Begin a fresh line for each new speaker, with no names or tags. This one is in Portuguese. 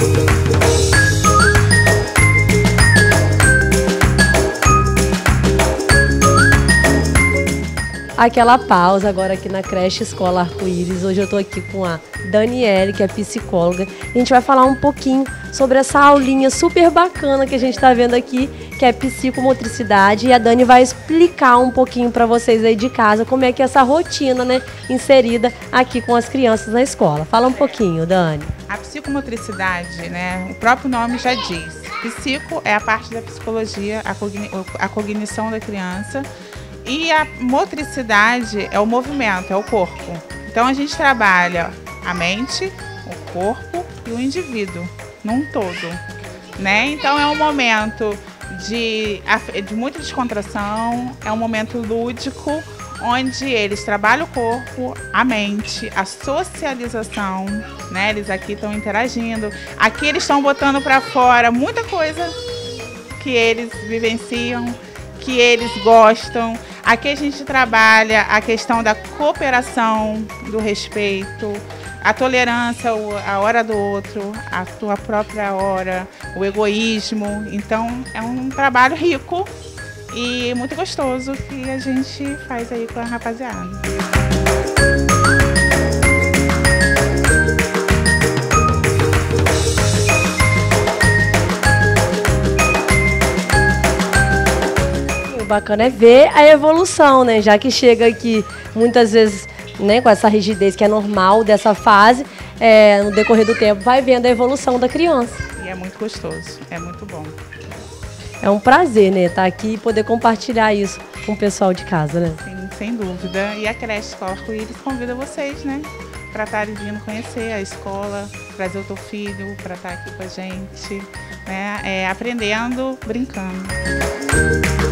Thank you. Aquela pausa agora aqui na creche Escola Arco-Íris. Hoje eu estou aqui com a Daniele, que é psicóloga. A gente vai falar um pouquinho sobre essa aulinha super bacana que a gente está vendo aqui, que é psicomotricidade. E a Dani vai explicar um pouquinho para vocês aí de casa como é que é essa rotina, né, inserida aqui com as crianças na escola. Fala um pouquinho, Dani.
A psicomotricidade, né, o próprio nome já diz. Psico é a parte da psicologia, a, cogni a cognição da criança e a motricidade é o movimento, é o corpo. Então a gente trabalha a mente, o corpo e o indivíduo num todo, né? Então é um momento de, de muita descontração, é um momento lúdico onde eles trabalham o corpo, a mente, a socialização, né? Eles aqui estão interagindo. Aqui eles estão botando para fora muita coisa que eles vivenciam, que eles gostam. Aqui a gente trabalha a questão da cooperação, do respeito, a tolerância, a hora do outro, a tua própria hora, o egoísmo. Então é um trabalho rico e muito gostoso que a gente faz aí com a rapaziada.
Bacana é ver a evolução, né? Já que chega aqui muitas vezes né, com essa rigidez que é normal dessa fase, é, no decorrer do tempo vai vendo a evolução da criança.
E é muito gostoso, é muito bom.
É um prazer, né, estar tá aqui e poder compartilhar isso com o pessoal de casa, né?
Sim, sem dúvida. E a creche Escola Arco-Íris convida vocês, né, para estarem vindo conhecer a escola, trazer o teu filho para estar aqui com a gente, né, é, aprendendo, brincando.